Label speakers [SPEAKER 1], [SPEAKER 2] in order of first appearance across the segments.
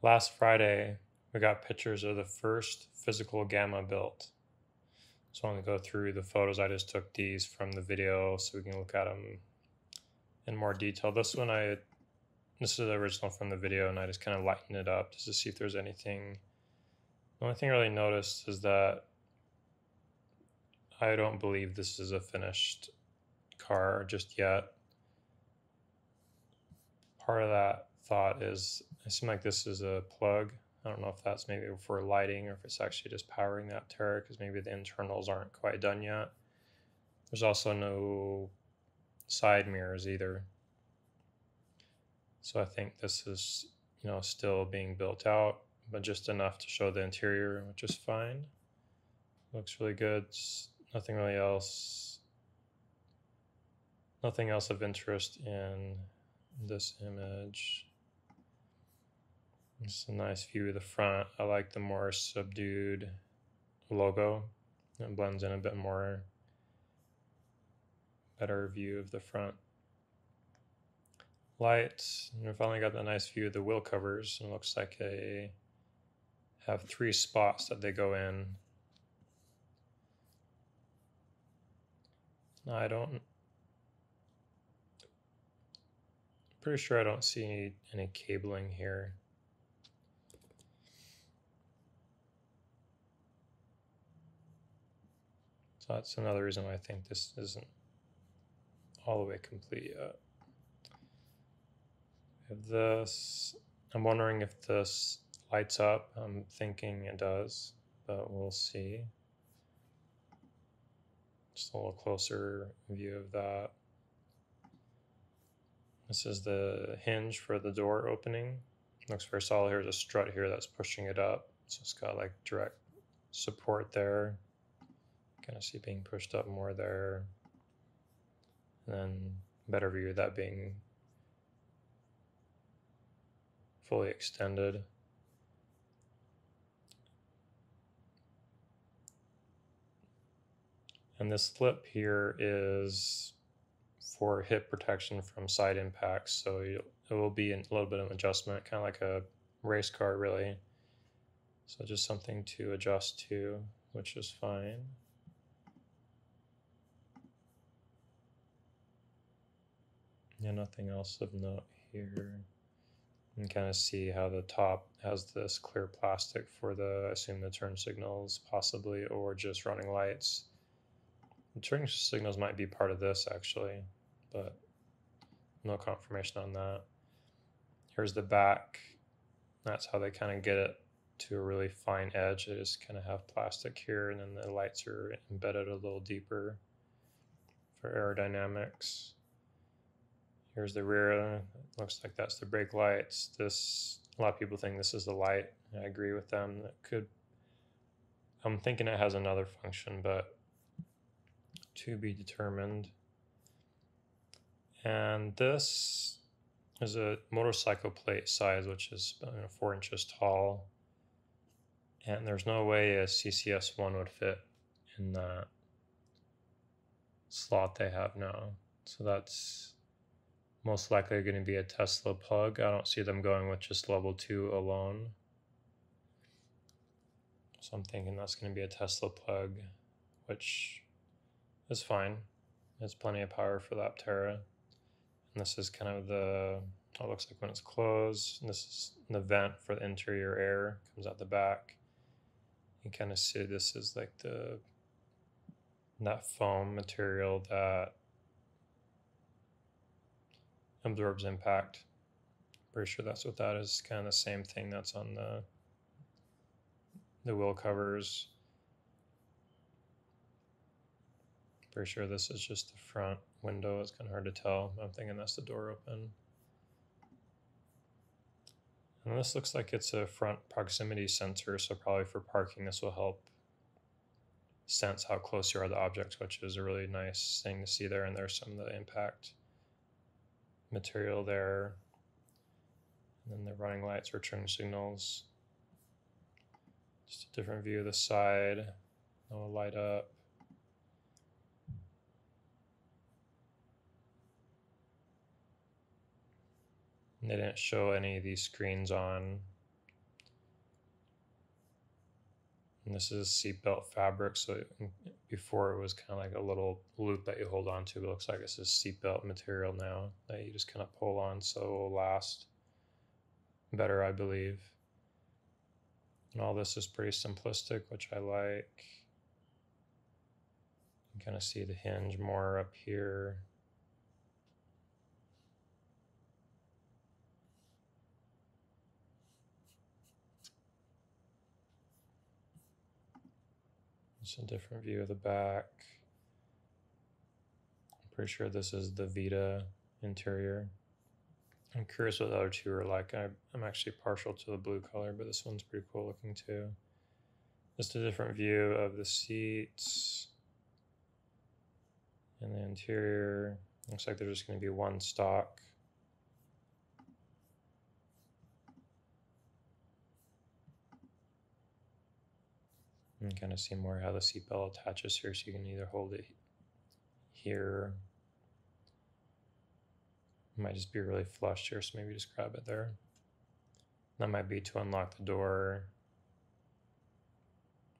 [SPEAKER 1] Last Friday, we got pictures of the first physical gamma built. So I'm going to go through the photos. I just took these from the video so we can look at them in more detail. This one, I this is the original from the video, and I just kind of lightened it up just to see if there's anything. The only thing I really noticed is that I don't believe this is a finished car just yet. Part of that thought is it seems like this is a plug. I don't know if that's maybe for lighting or if it's actually just powering that Aptera because maybe the internals aren't quite done yet. There's also no side mirrors either. So I think this is, you know, still being built out, but just enough to show the interior, which is fine. Looks really good. Nothing really else. Nothing else of interest in this image. It's a nice view of the front. I like the more subdued logo. It blends in a bit more. Better view of the front. Lights. And we finally got the nice view of the wheel covers. It looks like they have three spots that they go in. I don't pretty sure I don't see any, any cabling here. That's another reason why I think this isn't all the way complete yet. If this, I'm wondering if this lights up. I'm thinking it does, but we'll see. Just a little closer view of that. This is the hinge for the door opening. Looks very solid. Here's a strut here that's pushing it up. So it's got like direct support there. Kind of see being pushed up more there. And then better view of that being fully extended. And this lip here is for hip protection from side impacts. So it will be a little bit of adjustment, kind of like a race car, really. So just something to adjust to, which is fine. Yeah, nothing else of note here. You can kind of see how the top has this clear plastic for the, I assume the turn signals possibly, or just running lights. The turn signals might be part of this actually, but no confirmation on that. Here's the back. That's how they kind of get it to a really fine edge. They just kind of have plastic here and then the lights are embedded a little deeper for aerodynamics. Here's the rear. Uh, looks like that's the brake lights. This a lot of people think this is the light. I agree with them. That could. I'm thinking it has another function, but to be determined. And this is a motorcycle plate size, which is you know, four inches tall. And there's no way a CCS1 would fit in that slot they have now. So that's most likely going to be a Tesla plug. I don't see them going with just level 2 alone. So I'm thinking that's going to be a Tesla plug, which is fine. There's plenty of power for the Aptera. And this is kind of the, it looks like when it's closed. And this is the vent for the interior air, comes out the back. You kind of see this is like the, that foam material that absorbs impact. Pretty sure that's what that is. Kind of the same thing that's on the the wheel covers. Pretty sure this is just the front window. It's kind of hard to tell. I'm thinking that's the door open. And this looks like it's a front proximity sensor, so probably for parking this will help sense how close you are to objects, which is a really nice thing to see there. And there's some of the impact material there. And then the running lights or turn signals. Just a different view of the side. Will light up. And they didn't show any of these screens on And this is seatbelt fabric. So before it was kind of like a little loop that you hold on to. It looks like this is seatbelt material now that you just kind of pull on so it will last better, I believe. And all this is pretty simplistic, which I like. You kind of see the hinge more up here. It's a different view of the back. I'm pretty sure this is the Vita interior. I'm curious what the other two are like. I, am actually partial to the blue color, but this one's pretty cool looking too. Just a different view of the seats and the interior. Looks like there's just going to be one stock. Hmm. And kind of see more how the seatbelt attaches here so you can either hold it here. It might just be really flush here, so maybe just grab it there. That might be to unlock the door.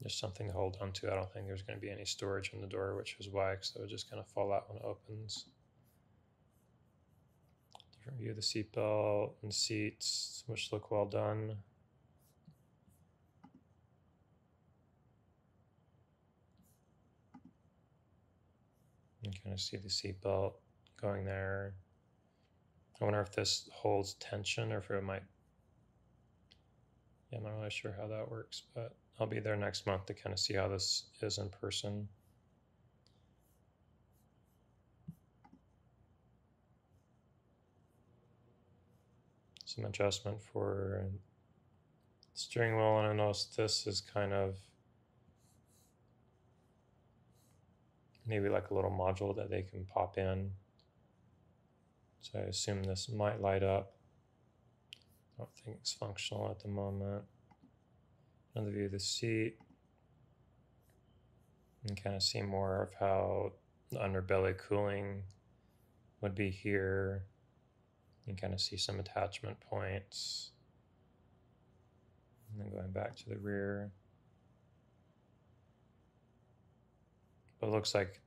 [SPEAKER 1] There's something to hold on to. I don't think there's going to be any storage in the door, which is why, because it would just kind of fall out when it opens. Different view of the seatbelt and seats, which look well done. Can kind of see the seatbelt going there. I wonder if this holds tension or if it might. Yeah, I'm not really sure how that works, but I'll be there next month to kind of see how this is in person. Some adjustment for steering wheel, and I noticed this is kind of maybe like a little module that they can pop in. So I assume this might light up. I don't think it's functional at the moment. Another view of the seat. And kind of see more of how the underbelly cooling would be here. You kind of see some attachment points. And then going back to the rear. It looks like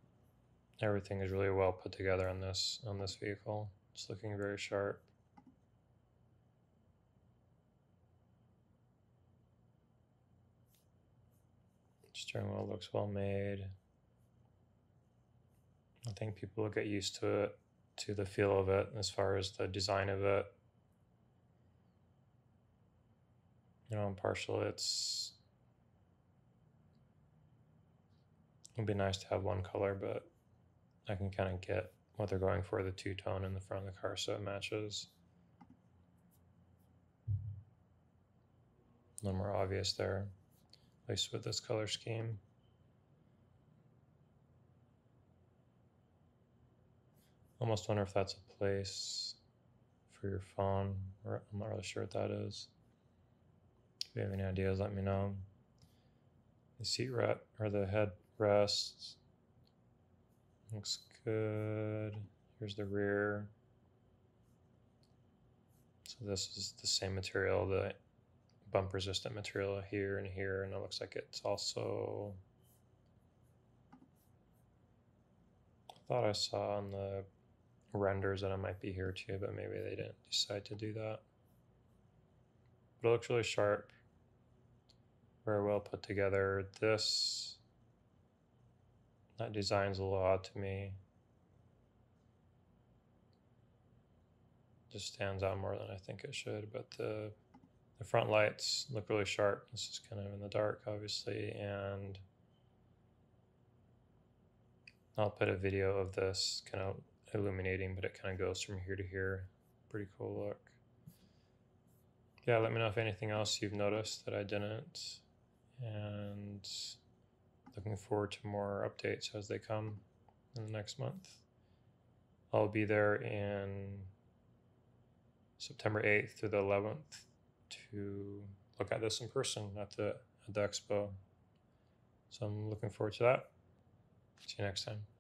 [SPEAKER 1] everything is really well put together on this on this vehicle. It's looking very sharp. Steering wheel looks well made. I think people will get used to it, to the feel of it, as far as the design of it. You know, I'm partial. It's It'd be nice to have one color, but I can kind of get what they're going for the two tone in the front of the car so it matches. A little more obvious there, at least with this color scheme. Almost wonder if that's a place for your phone. I'm not really sure what that is. If you have any ideas, let me know. The seat rat or the head Rest. Looks good. Here's the rear. So this is the same material, the bump resistant material here and here, and it looks like it's also I thought I saw on the renders that it might be here too, but maybe they didn't decide to do that. But it looks really sharp, very well put together. This that design's a little odd to me. Just stands out more than I think it should, but the the front lights look really sharp. This is kind of in the dark, obviously, and I'll put a video of this kind of illuminating, but it kind of goes from here to here. Pretty cool look. Yeah, let me know if anything else you've noticed that I didn't. And looking forward to more updates as they come in the next month. I'll be there in September 8th through the 11th to look at this in person at the, at the expo. So I'm looking forward to that. See you next time.